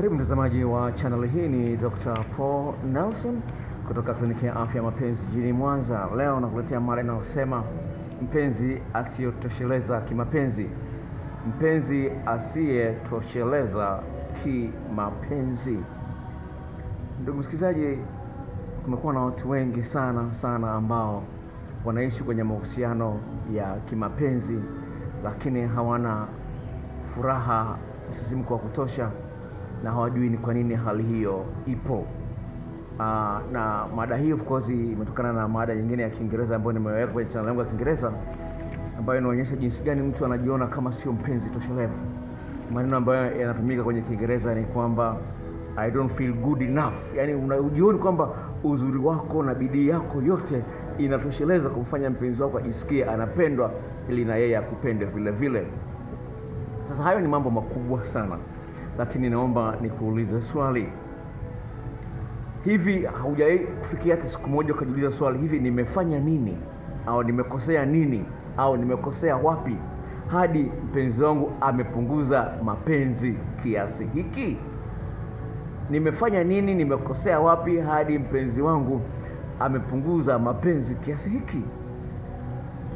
Karibu mtazamaji wa channel hii, ni Dr. Paul Nelson kutoka kliniki ya afya mapenzi jijini Mwanza. Leo nakuletea mada inayosema mpenzi asiyotosheleza kimapenzi, mpenzi asiyetosheleza kimapenzi. Ndugu msikilizaji, kumekuwa na watu wengi sana sana ambao wanaishi kwenye mahusiano ya kimapenzi, lakini hawana furaha, msisimko wa kutosha na hawajui ni kwa nini hali hiyo ipo. Aa, na mada hii of course imetokana na mada nyingine ya Kiingereza ambayo nimeweka kwenye channel yangu ya Kiingereza ambayo inaonyesha jinsi gani mtu anajiona kama sio mpenzi toshelevu. Maneno ambayo yanatumika kwenye Kiingereza ni kwamba I don't feel good enough, yaani unajioni kwamba uzuri wako na bidii yako yote inatosheleza kumfanya mpenzi wako ajisikie anapendwa ili na yeye akupende vile vile. Sasa hayo ni mambo makubwa sana, lakini naomba nikuulize swali. Hivi haujawahi kufikia hata siku moja ukajiuliza swali, hivi nimefanya nini au nimekosea nini au nimekosea wapi hadi mpenzi wangu amepunguza mapenzi kiasi hiki? Nimefanya nini, nimekosea wapi hadi mpenzi wangu amepunguza mapenzi kiasi hiki?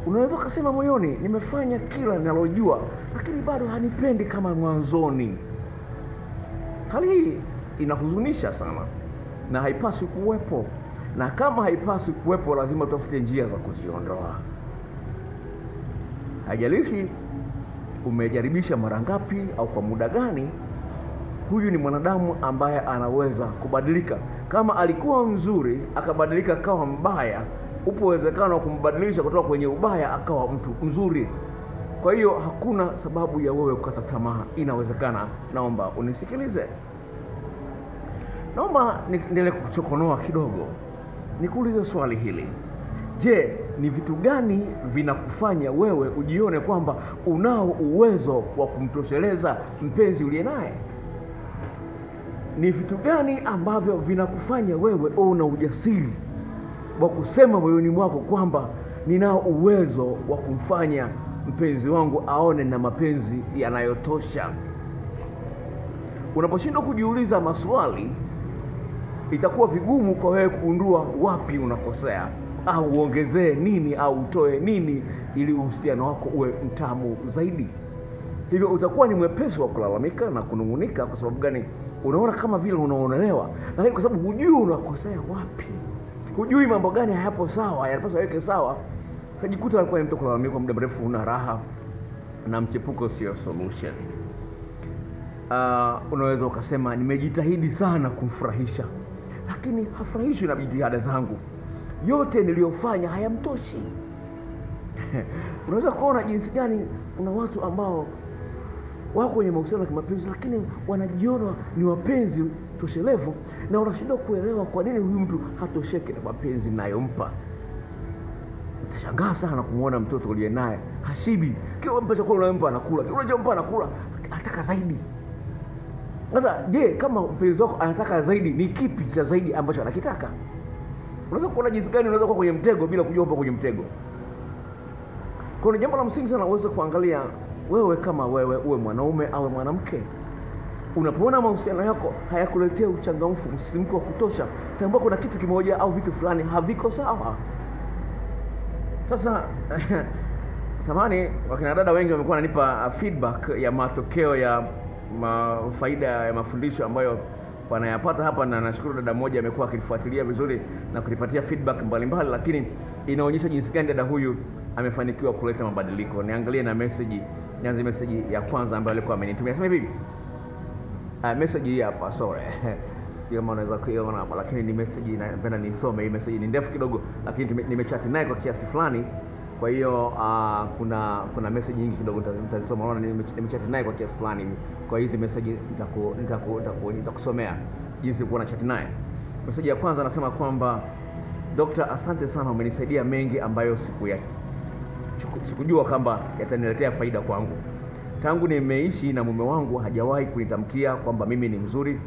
Unaweza ukasema moyoni, nimefanya kila ninalojua, lakini bado hanipendi kama mwanzoni. Hali hii inahuzunisha sana na haipaswi kuwepo, na kama haipaswi kuwepo, lazima utafute njia za kuziondoa. Haijalishi umejaribisha mara ngapi au kwa muda gani, huyu ni mwanadamu ambaye anaweza kubadilika. Kama alikuwa mzuri akabadilika akawa mbaya, upo uwezekano wa kumbadilisha kutoka kwenye ubaya akawa mtu mzuri. Kwa hiyo hakuna sababu ya wewe kukata tamaa, inawezekana. Naomba unisikilize, naomba niendelee kuchokonoa kidogo, nikuulize swali hili. Je, ni vitu gani vinakufanya wewe ujione kwamba unao uwezo wa kumtosheleza mpenzi uliye naye? Ni vitu gani ambavyo vinakufanya wewe una ujasiri wa kusema moyoni mwako kwamba ninao uwezo wa kumfanya mpenzi wangu aone na mapenzi yanayotosha? Unaposhindwa kujiuliza maswali, itakuwa vigumu kwa wewe kugundua wapi unakosea au uongezee nini au utoe nini ili uhusiano wako uwe mtamu zaidi. Hivyo utakuwa ni mwepesi wa kulalamika na kunung'unika. Kwa sababu gani? Unaona kama vile unaonelewa, lakini kwa sababu hujui unakosea wapi, hujui mambo gani hayapo sawa, yanapaswa yaweke sawa, utajikuta alikuwa ni mtu kulalamika muda mrefu, una raha na mchepuko sio solution. Uh, unaweza ukasema nimejitahidi sana kumfurahisha, lakini hafurahishwi na jitihada zangu, yote niliyofanya hayamtoshi. Unaweza kuona jinsi gani kuna watu ambao wako kwenye mahusiano ya kimapenzi lakini wanajiona ni wapenzi toshelevu, na wanashindwa kuelewa kwa nini huyu mtu hatosheke na mapenzi ninayompa. Utashangaa sana kumwona mtoto uliye naye hashibi, kila mpa chakula unampa anakula, kila unachompa anakula, anataka zaidi. Sasa je, kama mpenzi wako anataka zaidi, ni kipi cha zaidi ambacho anakitaka? Unaweza kuona jinsi gani unaweza kuwa kwenye mtego bila kujua upo kwenye mtego. Kwa ni jambo la msingi sana uweze kuangalia wewe kama wewe, uwe mwanaume au mwanamke, unapoona mahusiano yako hayakuletea uchangamfu, msisimko wa kutosha, tambua kuna kitu kimoja au vitu fulani haviko sawa. Sasa samani, wakina dada wengi wamekuwa wananipa feedback ya matokeo ya ma, faida ya mafundisho ambayo wanayapata hapa, na nashukuru dada mmoja amekuwa akifuatilia vizuri na kunipatia feedback mbalimbali, lakini inaonyesha jinsi gani dada huyu amefanikiwa kuleta mabadiliko. Niangalie na message, nianze message ya kwanza ambayo alikuwa amenitumia. Sema hivi, uh, message hii hapa, sorry sijui kama unaweza kuiona hapa, lakini ni message napenda nisome. Hii message ni ndefu kidogo, lakini nimechati naye kwa kiasi fulani. Kwa hiyo uh, kuna kuna message nyingi kidogo nitazisoma. Unaona, nimechati naye kwa kiasi fulani. Kwa hizi message nitaku nitaku nitakusomea jinsi kuwa na chat naye. Message ya kwanza anasema kwamba Dokta, asante sana, umenisaidia mengi ambayo siku sikujua kwamba yataniletea faida kwangu. Tangu nimeishi na mume wangu hajawahi kunitamkia kwamba mimi ni mzuri.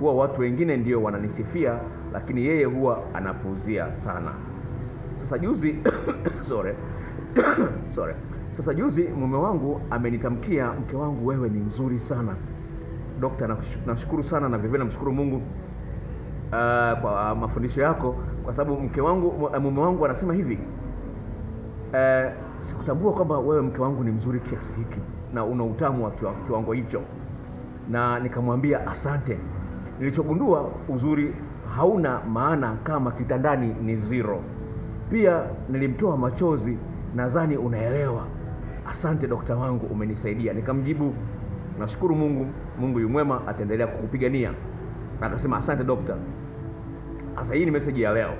Huwa watu wengine ndio wananisifia, lakini yeye huwa anapuuzia sana. Sasa juzi sorry sorry. Sasa juzi mume wangu amenitamkia, mke wangu, wewe ni mzuri sana, dokta, nashukuru sana na vivyo namshukuru Mungu uh, kwa mafundisho yako, kwa sababu mke wangu mume wangu anasema hivi uh, sikutambua kwamba wewe mke wangu ni mzuri kiasi hiki na una utamu wa kiwango hicho, na nikamwambia asante. Nilichogundua uzuri hauna maana kama kitandani ni zero. Pia nilimtoa machozi, nadhani unaelewa. Asante dokta wangu, umenisaidia. Nikamjibu nashukuru Mungu, Mungu yu mwema, ataendelea kukupigania. Akasema asante dokta. Sasa hii ni meseji ya leo,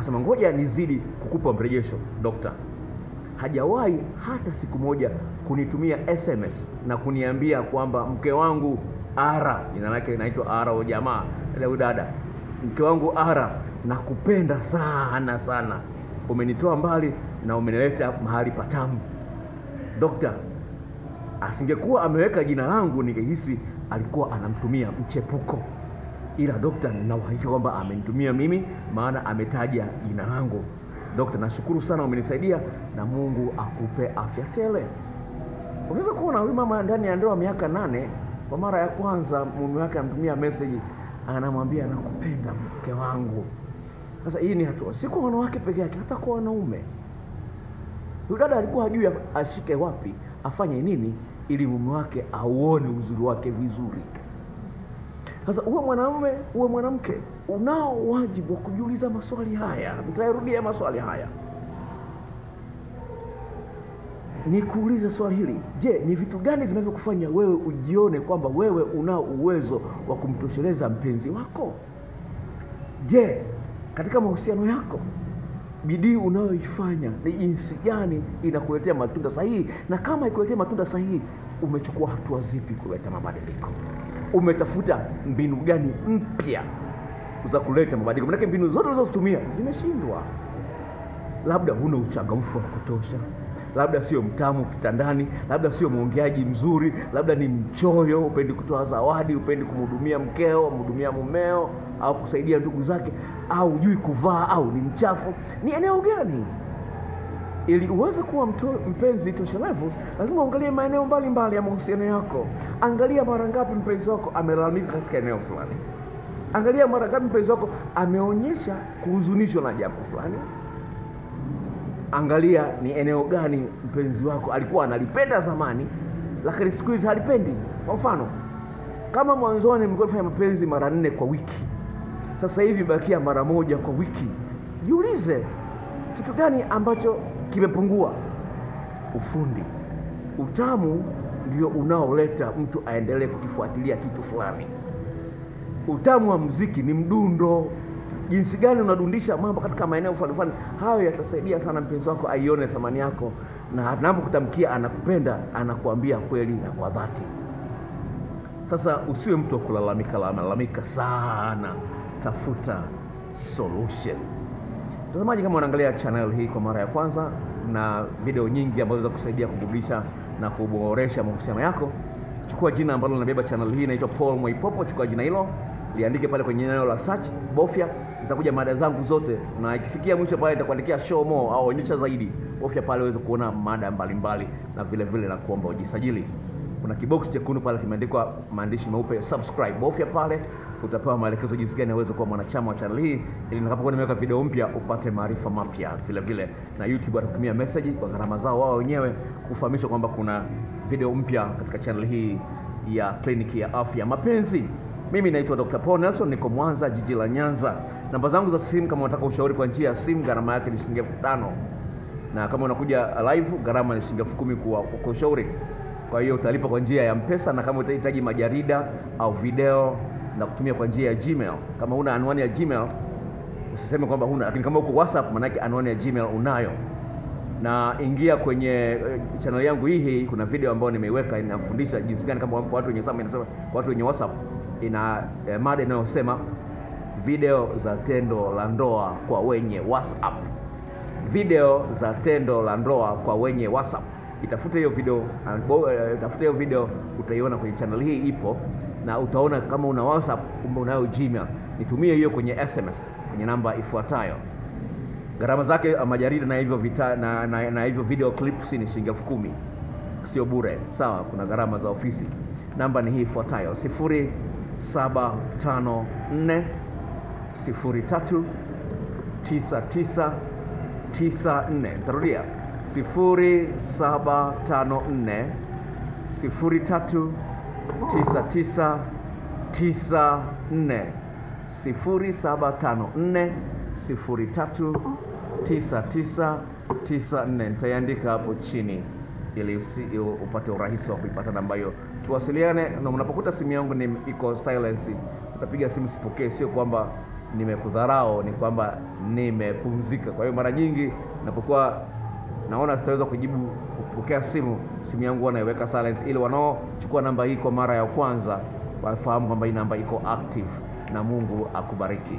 asema ngoja nizidi kukupa mrejesho dokta. Hajawahi hata siku moja kunitumia SMS na kuniambia kwamba mke wangu Ara, jina lake linaitwa Ara, wa jamaa ile dada, mke wangu Ara, nakupenda sana sana, umenitoa mbali na umenileta mahali patamu. Dokta, asingekuwa ameweka jina langu ningehisi alikuwa anamtumia mchepuko, ila dokta, nina uhakika kwamba amenitumia mimi, maana ametaja jina langu. Dokta, nashukuru sana, umenisaidia na Mungu akupe afya tele. Unaweza kuona huyu mama ndani ya ndoa miaka nane, kwa mara ya kwanza mume wake anatumia message, anamwambia nakupenda mke wangu. Sasa hii ni hatua, si kwa wanawake peke yake, hata kwa wanaume. Huyu dada alikuwa hajui ashike wapi, afanye nini ili mume wake auone uzuri wake vizuri. Sasa uwe mwanaume uwe mwanamke, unao wajibu wa kujiuliza maswali haya. Nitayarudia maswali haya, nikuulize swali hili. Je, ni vitu gani vinavyokufanya wewe ujione kwamba wewe unao uwezo wa kumtosheleza mpenzi wako? Je, katika mahusiano yako bidii unayoifanya ni jinsi gani inakuletea matunda sahihi, na kama ikuletea matunda sahihi, umechukua hatua zipi kuleta mabadiliko? Umetafuta mbinu gani mpya za kuleta mabadiliko? Manake mbinu zote ulizozitumia zimeshindwa. Labda huna uchangamfu wa kutosha, labda sio mtamu kitandani, labda sio mwongeaji mzuri, labda ni mchoyo, upendi kutoa zawadi, upendi kumhudumia mkeo, mhudumia mumeo, au kusaidia ndugu zake, au hujui kuvaa, au ni mchafu. Ni eneo gani? Ili uweze kuwa mto, mpenzi toshelevu, lazima uangalie maeneo mbalimbali ya mahusiano yako. Angalia mara ngapi mpenzi wako amelalamika katika eneo fulani. Angalia mara ngapi mpenzi wako ameonyesha kuhuzunishwa na jambo fulani. Angalia ni eneo gani mpenzi wako alikuwa analipenda zamani, lakini siku hizi halipendi. Kwa mfano, kama mwanzoni mlikuwa mfanya mapenzi mara nne kwa wiki, sasa hivi bakia mara moja kwa wiki. Jiulize kitu gani ambacho kimepungua. Ufundi, utamu ndio unaoleta mtu aendelee kukifuatilia kitu fulani. Utamu wa muziki ni mdundo, jinsi gani unadundisha mambo katika maeneo fulani fulani. Hayo yatasaidia sana mpenzi wako aione thamani yako, na anapokutamkia anakupenda, anakuambia kweli na kwa dhati. Sasa usiwe mtu wa kulalamika lalamika sana, tafuta solution. Mtazamaji, kama unaangalia channel hii kwa mara ya kwanza, na video nyingi ambazo za kusaidia kuburudisha na kuboresha mahusiano yako, chukua jina ambalo linabeba channel hii, inaitwa Paul Mwaipopo. Chukua jina hilo, liandike pale kwenye eneo la search, bofya, zitakuja mada zangu zote, na ikifikia mwisho pale nitakuandikia show more au onyesha zaidi. Ofya pale uweze kuona mada mbalimbali, na vile vile na kuomba ujisajili. Kuna kibox chekundu pale kimeandikwa maandishi meupe subscribe, bofya pale utapewa maelekezo jinsi gani uweze kuwa mwanachama wa channel hii, ili nitakapokuwa nimeweka video mpya upate maarifa mapya. Vile vile na YouTube atakutumia message kwa gharama zao wao wenyewe kufahamisha kwamba kuna video mpya katika channel hii ya kliniki ya afya mapenzi. Mimi naitwa Dr. Paul Nelson, niko Mwanza, jiji la Nyanza. Namba zangu za simu, kama unataka ushauri kwa njia ya simu, gharama yake ni shilingi elfu tano na kama unakuja live, gharama ni shilingi elfu kumi kwa ushauri. Kwa hiyo utalipa kwa njia ya Mpesa, na kama utahitaji majarida au video na kutumia kwa njia ya Gmail. Kama una anwani ya Gmail usiseme kwamba huna, lakini kama uko WhatsApp, maanake anwani ya Gmail unayo. Na ingia kwenye uh, channel yangu hii hii, kuna video ambayo nimeiweka inafundisha jinsi gani, kama watu wenye WhatsApp inasema watu wenye WhatsApp, ina eh, mada inayosema video za tendo la ndoa kwa wenye WhatsApp, video za tendo la ndoa kwa wenye WhatsApp. Itafute hiyo video, itafuta itafute hiyo video, utaiona kwenye channel hii ipo na utaona kama una WhatsApp kumbe unayo Gmail, nitumie hiyo kwenye SMS kwenye namba ifuatayo. Gharama zake majarida na hivyo vita, na, na, na hivyo video clips ni shilingi elfu kumi, sio bure. Sawa, kuna gharama za ofisi. namba ni hii ifuatayo: sifuri saba tano nne sifuri tatu tisa tisa tisa nne. Nitarudia sifuri saba tano nne sifuri tatu tisa tisa tisa nne sifuri saba tano nne sifuri tatu tisa tisa tisa nne. Nitaiandika hapo chini ili upate urahisi wa kuipata namba hiyo. Tuwasiliane, na unapokuta simu yangu ni iko silence, utapiga simu sipokee, sio kwamba nimekudharau, ni kwamba nimepumzika. Kwa hiyo mara nyingi napokuwa naona sitaweza kujibu kupokea simu, simu yangu wanaiweka silence, ili wanaochukua namba hii kwa mara ya kwanza wafahamu kwamba hii namba iko active, na Mungu akubariki.